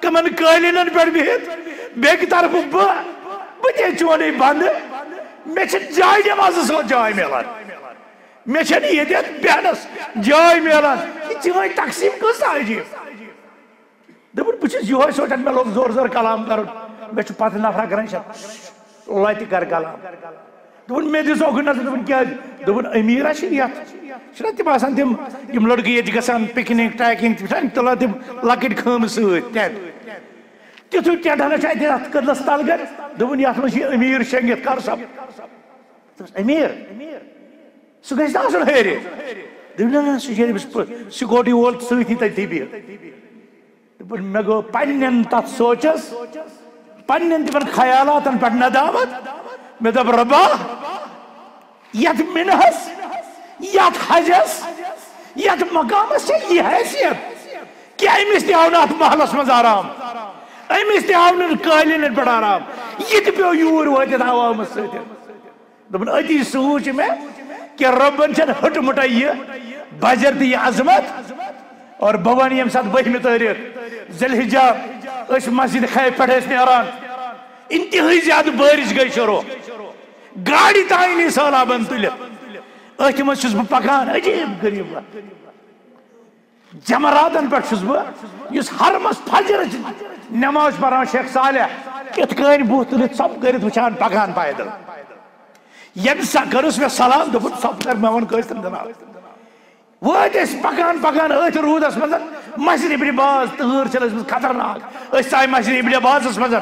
کمن قٲلیٖنن پٮ۪ٹھ بِہِتھ بیٚکہِ طرفہٕ بہٕ بہٕ تہِ چونے بنٛد. مےٚ چھِ جاے نٮ۪مازس سۭتۍ جاے میلان مےٚ چھنہٕ ییٚتٮ۪تھ بیٚہنس جاے میلان یہِ چٲنۍ تقسیٖم کۭژاہ عجیٖب دوٚپُن بہٕ چھُس یِہوے سونٛچان مےٚ لوگ زور زور کلام کرُن مےٚ چھُ پتہٕ نفرا کران شب لتہِ کر کلام دوٚپُن مےٚ دِژ اوکُن نظر دوٚپُن کیٛازِ دوٚپُن أمیٖرا چھِ یتھ چھِنا تِم آسان تِم یِم لڑکہٕ ییٚتہِ گژھان پِکنِک ٹریکِنگ تِم چھِنا تُلان تِم لۄکٕٹۍ خٲمہٕ سۭتۍ ٹٮ۪نٹ تِتھُے ٹٮ۪نٹھنا چھُ اَتہِ اَتھ کٔدلس تل گَر دوٚپُن کر سب دوٚپُس أمیٖر سُہ گژھِ نہٕ آسُن ہیرِ دوٚپُن نہ نہ سُہ چھِ أمِس وول سۭتی تٔتی بِہِتھ دوٚپُن مےٚ گوٚو پننٮ۪ن تتھ سونٛچس پننٮ۪ن تِمن خیالاتن پٮ۪ٹھ ندامت مےٚ دوٚپ رۄبا یتھ مِنہس یتھ حجس یتھ مقامس چھِ یہِ حیثیت کہِ أمِس تہِ آو نہٕ محلس منٛز آرام أمِس تہِ آو نہٕ قٲلیٖنن پٮ۪ٹھ آرام یہِ تہِ پیوٚو یوٗرۍ وٲتِتھ عوامس سۭتۍ دوٚپُن أتی سوٗنٛچ مےٚ کہ ربن چھن ہٹ مٹا یہ بجر تہ عظمت اور بہٕ ونہٕ ییٚمہِ ساتہٕ بٔہمہِ تٲریٖخ ذِلحجا أسۍ مسجد خیب پٮ۪ٹھ ٲسۍ نیران انتہٲئی زیادٕ بٲرِش گٔے شروع۔ گاڑِ تانۍ نی سہلابن تُلِتھ أتھۍ منٛز چھُس بہٕ پکان، عجیٖب غریٖب جمراتن پٮ۪ٹھ چھُس بہٕ یُس حرمس فجرٕچ نٮ۪ماز چھُ پران شیخ صالح۔ یِتھ کٔنۍ بُتھ تُلِتھ سۄب کٔرِتھ وٕچھان پکان پیدل ییٚمہِ سا کٔرٕس مےٚ سلام دوٚپُن سۄب کر مےٚ ووٚن کٲشرٮ۪ن جناب وٲتۍ أسۍ پکان پکان أتھۍ روٗدس منٛز مسجد ابن باز تۭر چھِ ٲسمٕژ خطرناک أسۍ ژاے مسجد ابن بازس منٛز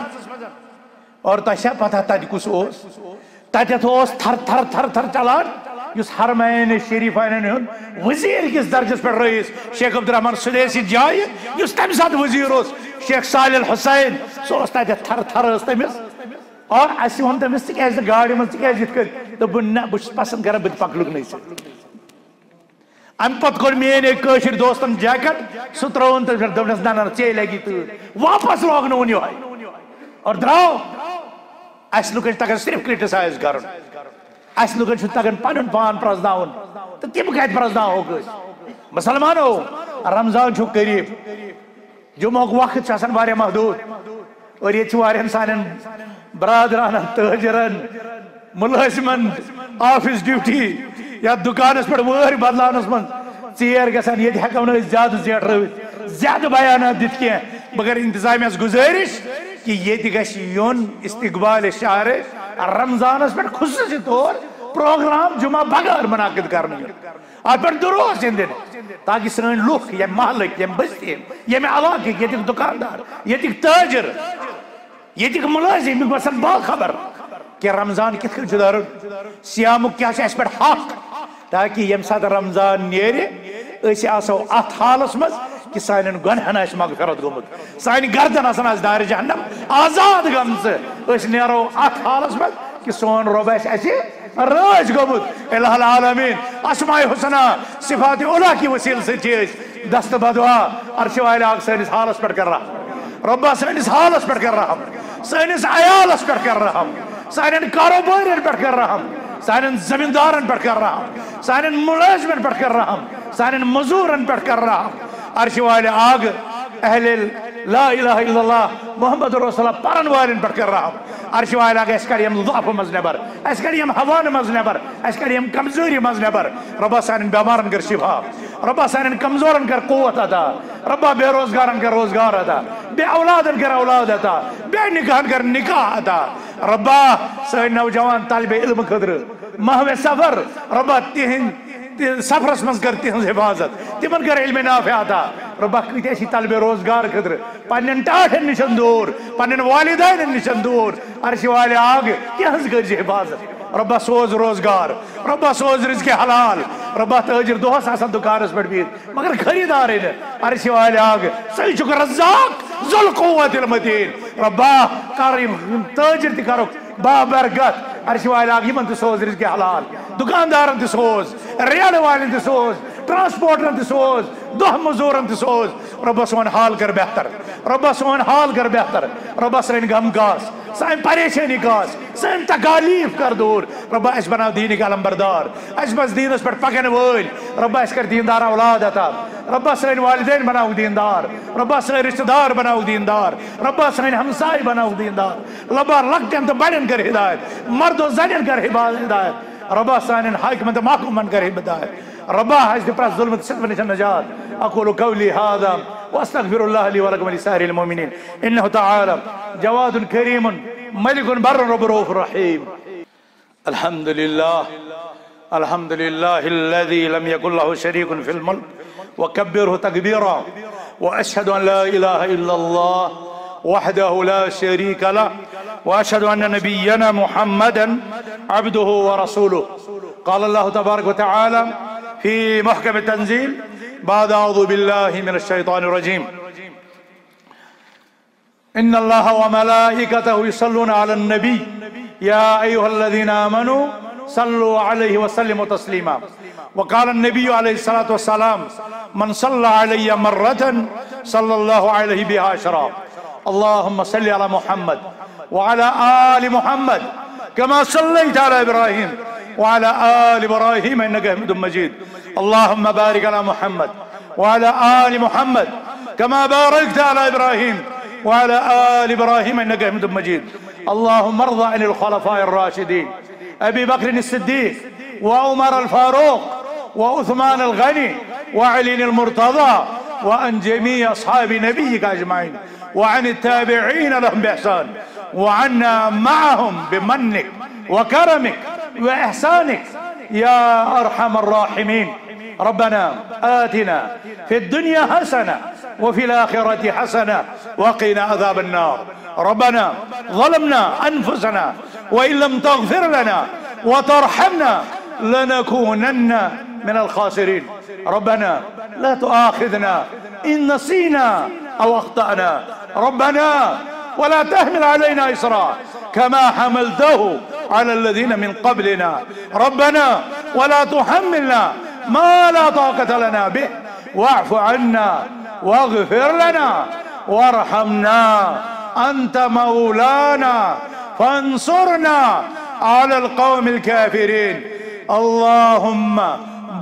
اور تۄہہِ چھا پتہ تتہِ کُس اوس تتٮ۪تھ اوس تھر تھر تھر تھر چلان یُس حرمین شریفانن ہُنٛد وزیٖر کِس درجس پٮ۪ٹھ رٲیِس شیخ عبدالرحمان سُدیسی جایہِ یُس تمہِ ساتہٕ وزیٖر اوس شیخ سالل حسین سُہ اوس تتٮ۪تھ تھر تھر ٲس تٔمِس اور اَسہِ ووٚن تٔمِس ژٕ کیازِ نہٕ گاڑِ منٛز ژٕ کیازِ یِتھ کٔنۍ دوٚپُن نہ بہٕ چھُس پسنٛد کران بہٕ تہِ پکلُکنٕے سۭتۍ امہِ پتہٕ کوٚر میٲنۍ أکۍ کٲشِر دوستن جیکٹ سُہ ترٛووُن تٔمِس پٮ۪ٹھ دوٚپنس نہ نہ ژےٚ لگی تۭر واپس لوگنوُن یِہوے اور درٛاو اَسہِ لُکن چھُ تگان صرف کرٹِسایز کرُن۔ اَسہِ لُکن چھُ تگان پنُن پان پرٛزناوُن تہٕ تِم کتہِ پرٛزناوہوکھ أسۍ مسلمانو رمضان چھُ قریٖب۔ جمعُک وقت چھُ آسان واریاہ محدوٗد۔ اور ییٚتہِ چھِ واریاہن سانٮ۪ن برادران تٲجرن مُلٲزمن آفِس ڈیوٹی یا دُکانس پٮ۪ٹھ وٲرۍ بدلاونس منٛز ژیر گژھان ییٚتہِ ہٮ۪کو نہٕ أسۍ زیادٕ زیٹھرٲوِتھ زیادٕ بیانات دِتھ کینٛہہ، مگر انتظامیہس گُزٲرِش کہ ییٚتہِ گژھِ یُن استقبال شہر رمضانس پٮ۪ٹھ خصوٗصی طور پروگرام جمعہ بغٲر منعقد کرنہٕ یُن۔ اتھ پٮ۪ٹھ دُروس یِن دِنہٕ تاکہِ سٲنۍ لُکھ، ییٚمہِ محلٕکۍ ییٚمہِ بستی، ییٚمہِ علاقٕکۍ ییٚتِکۍ دُکاندار، ییٚتِکۍ تٲجر ییٚتِکۍ مُلٲزِم یِم گژھن باخبر کہ رمضان کِتھ کٔنۍ چھُ دَرُن سیامُک کیٛاہ چھُ اَسہِ حق؟ تاکہِ ییٚمہِ ساتہٕ رمضان نیرِ أسۍ آسو اَتھ حالس منٛز کہ سانٮ۪ن گۄنہن آسہِ مغفرت گوٚمُت سانہِ گردن آسن آسہِ دارِ جہنم، آزاد گٔمژٕ أسۍ نیرو اَتھ حالس منٛز کہ سون رۄب آسہِ اَسہِ رٲچھ گوٚمُت الہ العالمیٖن، اسماء حسنا صفات اولا کہِ وسیٖلہٕ سۭتۍ چھِ أسۍ دست بدعا عرشہِ والہِ اکھ سٲنِس حالس پٮ۪ٹھ کر رحم رۄبا سٲنِس حالس پٮ۪ٹھ کر رحم سٲنِس عیالس پٮ۪ٹھ کر رحم سانٮ۪ن کاروبارٮ۪ن پٮ۪ٹھ کر رحم سانٮ۪ن زٔمیٖندارن پٮ۪ٹھ کر رحم سانٮ۪ن ملازمن پٮ۪ٹھ کر رحم سانٮ۪ن مزورن پٮ۪ٹھ کر رحم عرش والے آگ، اہل لا الہ الا اللہ محمد رسول اللہ پرن والٮ۪ن پٮ۪ٹھ کر رحم عرشہِ والہِ آگ اَسہِ کڑ یِم ضعفہٕ منٛز نٮ۪بر اَسہِ کڑ یِم ہوانہٕ منٛز نٮ۪بر اَسہِ کڑ یِم کمزوٗری کر شِفا. ربا سانن کمزورن کر قوت عطا ربا بے روزگارن کر روزگار عطا بے اولادن کر اولاد عطا بے نکاحن کر نکاح عطا ربا سان نوجوان طالب علم خدر محو سفر ربا تہن سفرس من کر تہنز حفاظت. تمن کر علم نافع عطا ربا کتی ایسی طالب روزگار خدر پنن ٹاٹھن نشن دور پنن والدین نشن دور۔ عرش والے آگ تہنز کر حفاظت؟ ربا سوز روزگار ربا سوز رزق حلال ربا تاجر دوہس آسان دکانس پر بیت۔ مگر خریدار ہے عرش والے آگ صحیح چکر رزاق، ذل قوت المتین۔ ربا کاریم، تاجر تی کرو بابرگت۔ عرش والے آگ یمن تی سوز رزق حلال۔ دکاندارن تی ریال والن تی سوز ٹرانسپورٹرن سوز، دہ مزورن سوز۔ ربا سون حال کر بہتر۔ ربا سون حال کر بہتر۔ ربا سرین غم گاس۔ سائن پریشانی کاس سائن تکالیف کر دور۔ ربا اس بناو دینی کا لمبردار۔ اس بس دین اس پر پکن وول ربا اس کر دیندار اولاد عطا۔ ربا سائن والدین بناو دیندار۔ ربا سائن رشتہ دار بناو دیندار۔ ربا سائن ہمسائی بناو دیندار۔ ربا لکٹن تو بڑن کر ہدایت۔ مرد و زنین کر ہدایت۔ ربا سائن حاکمت محکومن کر ہدایت۔ ربا حجد پرس ظلمت ستم نشان نجات أقول قولي هذا وأستغفر الله لي ولكم ولسائر المؤمنين. إنه تعالى جواد كريم ملك بر رب رحيم. الحمد لله الحمد لله الذي لم يكن له شريك في الملك وكبره تكبيرا وأشهد أن لا إله إلا الله وحده لا شريك له وأشهد أن نبينا محمدا عبده ورسوله. قال الله تبارك وتعالى في محكم التنزيل. بعد أعوذ بالله من الشيطان الرجيم. إن الله وملائكته يصلون على النبي. يا أيها الذين آمنوا صلوا عليه وسلموا تسليما. وقال النبي عليه الصلاة والسلام من صلى علي مرة صلى الله عليه بها عشرا. اللهم صل على محمد وعلى آل محمد كما صليت على إبراهيم. وعلى آل إبراهيم إنك حميد مجيد. اللهم بارك على محمد وعلى آل محمد كما باركت على إبراهيم وعلى آل إبراهيم إنك حميد مجيد. اللهم ارض عن الخلفاء الراشدين أبي بكر الصديق وعمر الفاروق وعثمان الغني وعلي المرتضى وعن جميع أصحاب نبيك أجمعين. وعن التابعين لهم بإحسان. وعنا معهم بمنك وكرمك وإحسانك يا أرحم الراحمين. ربنا آتنا في الدنيا حسنة وفي الآخرة حسنة وقنا عذاب النار. ربنا ظلمنا أنفسنا وإن لم تغفر لنا وترحمنا لنكونن من الخاسرين. ربنا لا تؤاخذنا إن نسينا أو أخطأنا. ربنا ولا تحمل علينا إسرا كما حملته على الذين من قبلنا. ربنا ولا تحملنا ما لا طاقة لنا به. واعف عنا واغفر لنا وارحمنا. أنت مولانا. فانصرنا على القوم الكافرين. اللهم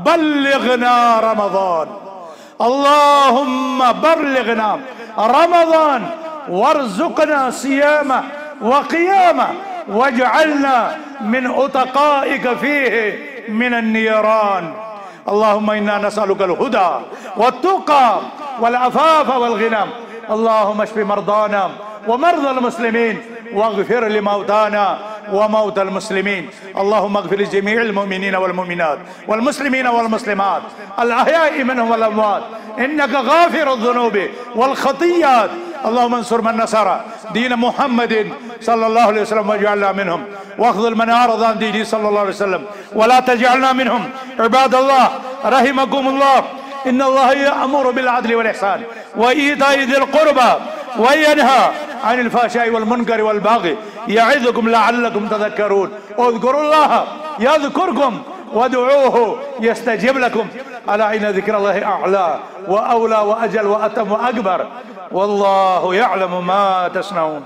بلغنا رمضان. اللهم بلغنا رمضان. وارزقنا صيامه وقيامه. واجعلنا من أتقائك فيه من النيران. اللهم إنا نسألك الهدى والتقى والعفاف والغنى. اللهم اشف مرضانا ومرضى المسلمين واغفر لموتانا. وموتى المسلمين. اللهم اغفر لجميع المؤمنين والمؤمنات والمسلمين والمسلمات. الأحياء منهم والأموات. إنك غافر الذنوب والخطيات اللهم انصر من نصر دين محمد صلى الله عليه وسلم واجعلنا منهم. واخذل من أعرض عن دينه صلى الله عليه وسلم. ولا تجعلنا منهم. عباد الله رحمكم الله. إن الله يأمر بالعدل والإحسان وإيتاء ذي القربى. وينهى عن الفحشاء والمنكر والبغي. يعظكم لعلكم تذكرون. اذكروا الله يذكركم وادعوه يستجيب لكم. ألا إن ذكر الله أعلى وأولى وأجل وأتم وأكبر؟ والله يعلم ما تصنعون.